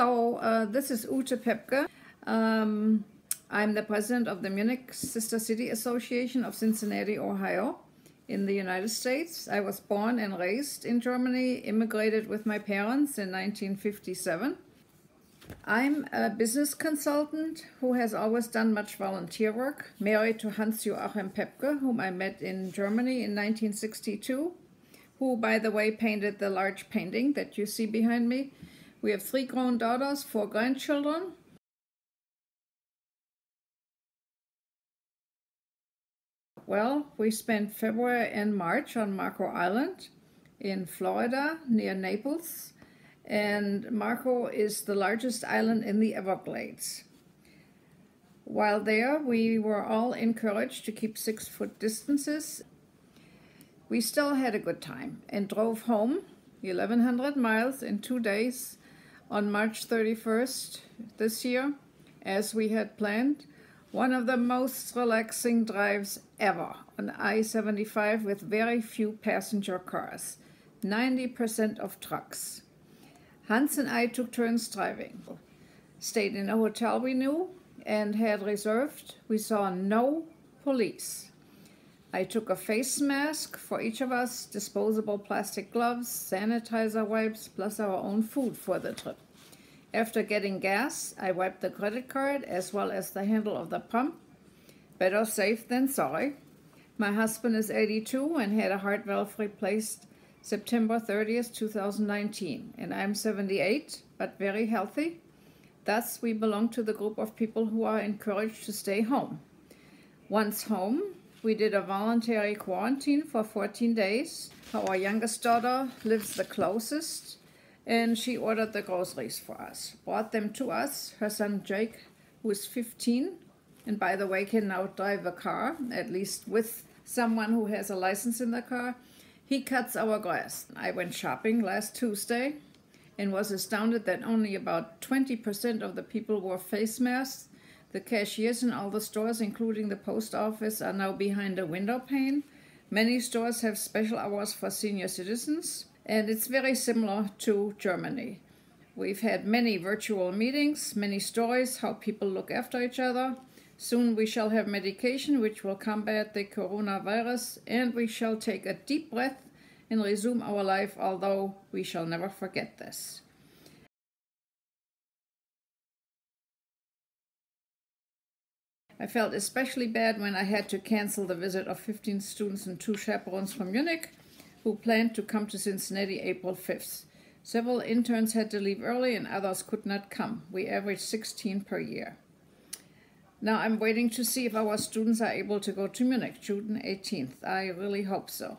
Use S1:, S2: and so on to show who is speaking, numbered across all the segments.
S1: Hello, uh, this is Ute Päpke. Um, I'm the president of the Munich Sister City Association of Cincinnati, Ohio, in the United States. I was born and raised in Germany, immigrated with my parents in 1957. I'm a business consultant who has always done much volunteer work, married to Hans Joachim Päpke, whom I met in Germany in 1962, who, by the way, painted the large painting that you see behind me. We have three grown daughters, four grandchildren. Well, we spent February and March on Marco Island in Florida near Naples. And Marco is the largest island in the Everglades. While there, we were all encouraged to keep six foot distances. We still had a good time and drove home 1,100 miles in two days on March 31st this year, as we had planned. One of the most relaxing drives ever on I 75 with very few passenger cars, 90% of trucks. Hans and I took turns driving, stayed in a hotel we knew and had reserved. We saw no police. I took a face mask for each of us, disposable plastic gloves, sanitizer wipes, plus our own food for the trip. After getting gas, I wiped the credit card as well as the handle of the pump. Better safe than sorry. My husband is 82 and had a heart valve replaced September 30th, 2019, and I'm 78 but very healthy. Thus, we belong to the group of people who are encouraged to stay home. Once home, we did a voluntary quarantine for 14 days. Our youngest daughter lives the closest, and she ordered the groceries for us, brought them to us. Her son Jake, who is 15, and by the way, can now drive a car, at least with someone who has a license in the car. He cuts our grass. I went shopping last Tuesday and was astounded that only about 20% of the people wore face masks the cashiers in all the stores, including the post office, are now behind a window pane. Many stores have special hours for senior citizens, and it's very similar to Germany. We've had many virtual meetings, many stories, how people look after each other. Soon we shall have medication which will combat the coronavirus, and we shall take a deep breath and resume our life, although we shall never forget this. I felt especially bad when I had to cancel the visit of 15 students and two chaperones from Munich who planned to come to Cincinnati April 5th. Several interns had to leave early and others could not come. We averaged 16 per year. Now I'm waiting to see if our students are able to go to Munich June 18th. I really hope so.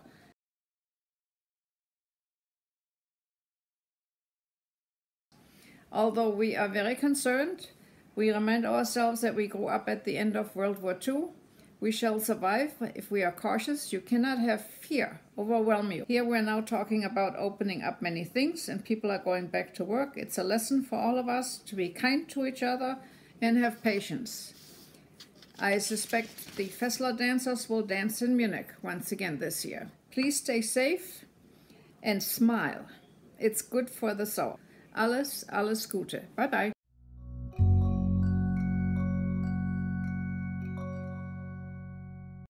S1: Although we are very concerned, we remind ourselves that we grew up at the end of World War II. We shall survive if we are cautious. You cannot have fear overwhelm you. Here we're now talking about opening up many things and people are going back to work. It's a lesson for all of us to be kind to each other and have patience. I suspect the Fessler dancers will dance in Munich once again this year. Please stay safe and smile. It's good for the soul. Alles, alles Gute. Bye bye.